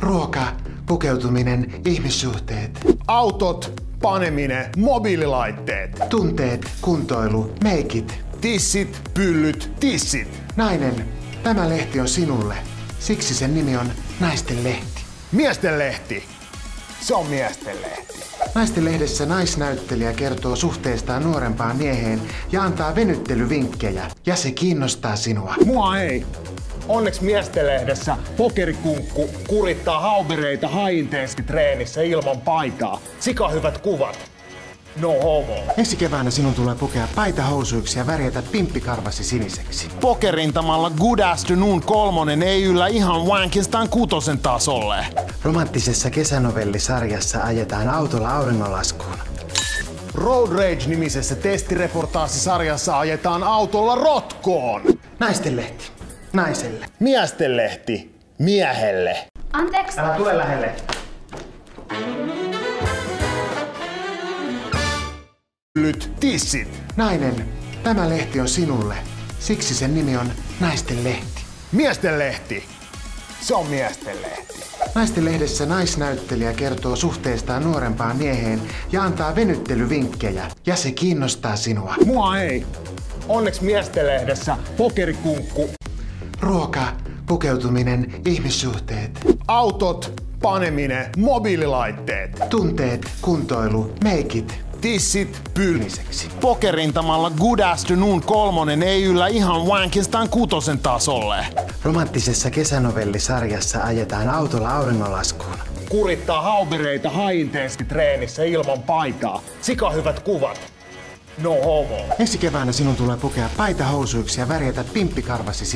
Ruoka, pukeutuminen, ihmissuhteet. Autot, paneminen, mobiililaitteet. Tunteet, kuntoilu, meikit. Tissit, pyllyt, tissit. Nainen, tämä lehti on sinulle. Siksi sen nimi on Naisten lehti. Miesten lehti. Se on miesten lehti. Naisten lehdessä naisnäyttelijä kertoo suhteestaan nuorempaan mieheen ja antaa venyttelyvinkkejä. Ja se kiinnostaa sinua. Mua ei. Onneksi miesten lehdessä pokerikunkku kurittaa haubereita hainteeski treenissä ilman paitaa. Sika hyvät kuvat. No homo. Ensi keväänä sinun tulee pukea paita housuiksi ja värjätä pimppikarvasi siniseksi. Pokerintamalla Good Afternoon kolmonen ei yllä ihan Wankistan kutosen tasolle. Romanttisessa kesänovellisarjassa ajetaan autolla auringonlaskuun. Road Rage-nimisessä testireportaasisarjassa ajetaan autolla rotkoon. Naisten lehti. Naiselle. Miesten lehti. Miehelle. Anteeksi, Älä tule lähelle. Pyllyt, tissit. Nainen, tämä lehti on sinulle. Siksi sen nimi on Naisten lehti. Miesten lehti. Se on miesten lehti. Naisten lehdessä naisnäyttelijä kertoo suhteestaan nuorempaan mieheen ja antaa venyttelyvinkkejä. Ja se kiinnostaa sinua. Mua ei. Onneksi miesten lehdessä pokerikunkku Ruoka, pukeutuminen, ihmissuhteet. Autot, paneminen, mobiililaitteet. Tunteet, kuntoilu, meikit. Tissit, pyllyt. Pylliseksi. Pokerintamalla Good Afternoon kolmonen ei yllä ihan Wankistan kutosen tasolle. Romanttisessa kesänovellisarjassa ajetaan autolla auringonlaskuun. Kurittaa haubereita hainteeski treenissä ilman paitaa. Sika hyvät kuvat. No homo. Ensi keväänä sinun tulee pukea paita housuiksi ja värjätä pimppikarvasi